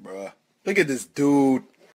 Bruh. Look at this dude.